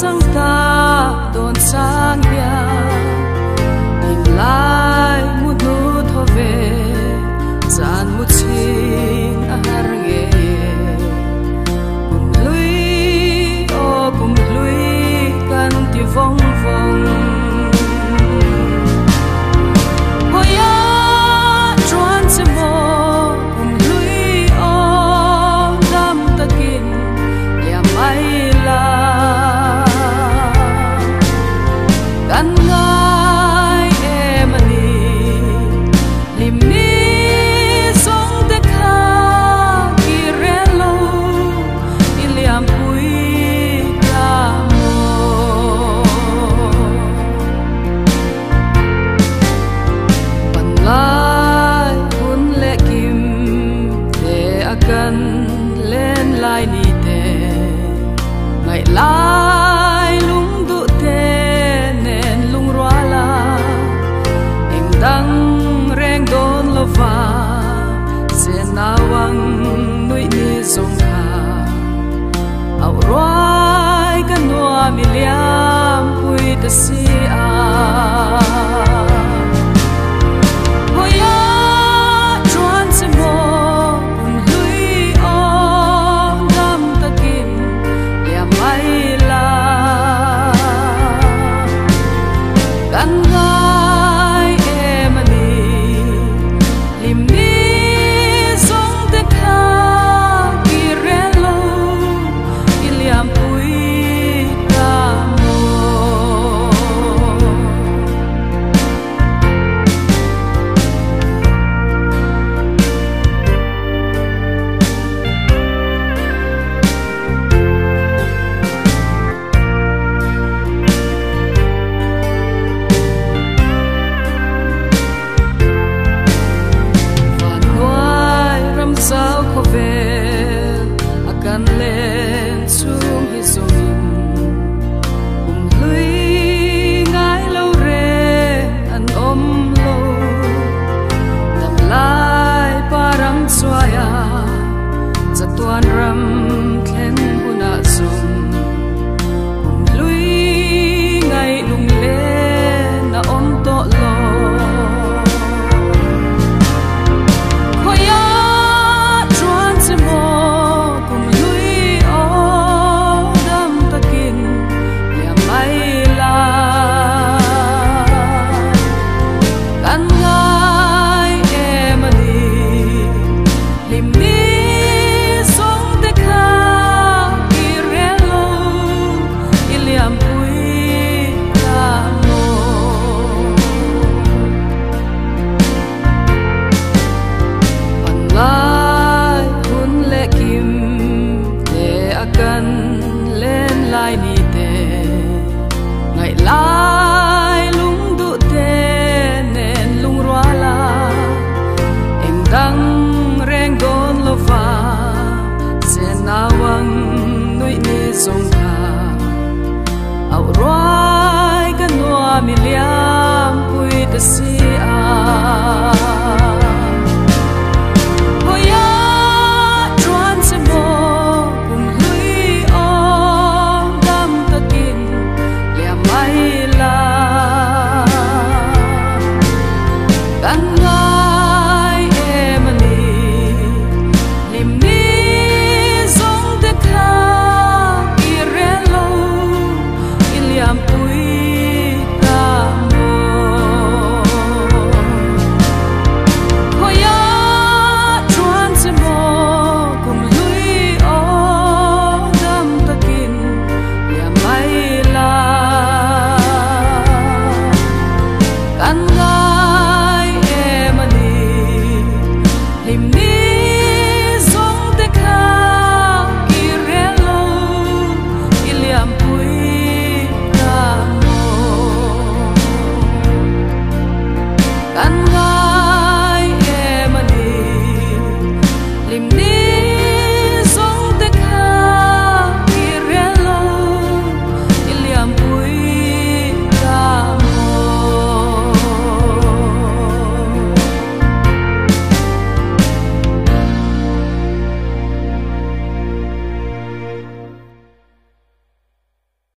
sang ta don sang ya cần lên lại ni te. Ngày lại lung du te nên lung rua la. Em đang reng đôn lo va sẽ na wang nuôi ni zông ca áo roi ka noa mi liam pui ta si song ka au roi ka noa mi liam pui ta si